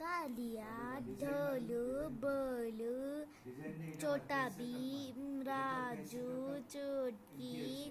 कालिया ढोलू बोलू छोटा भीम राजू ଏଇଟା चोटकी